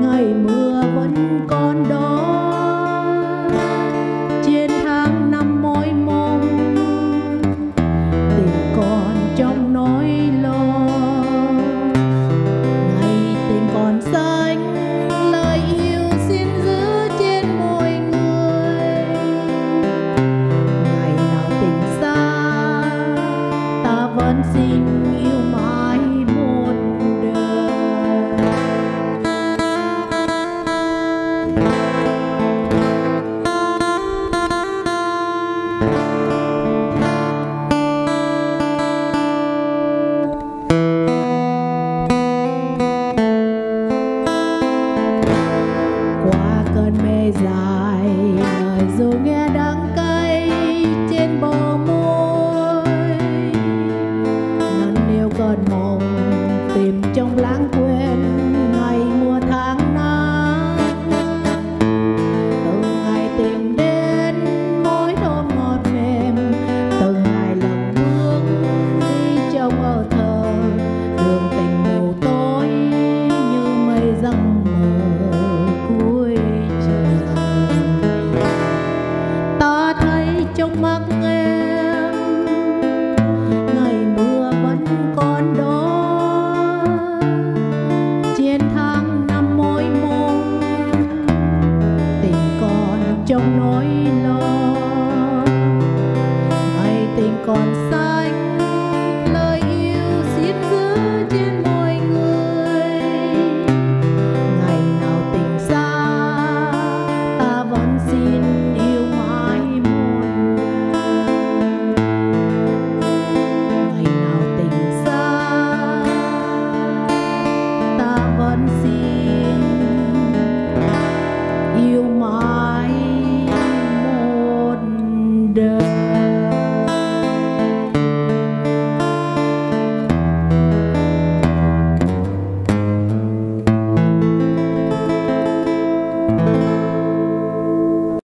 ngày mưa vẫn còn đó. Trên tháng năm môi mông, tình còn trong nỗi lo. Ngày tình còn xanh, lời yêu xin giữ trên môi người. Ngày nào tình xa, ta vẫn xin dấu nghe trong nỗi lo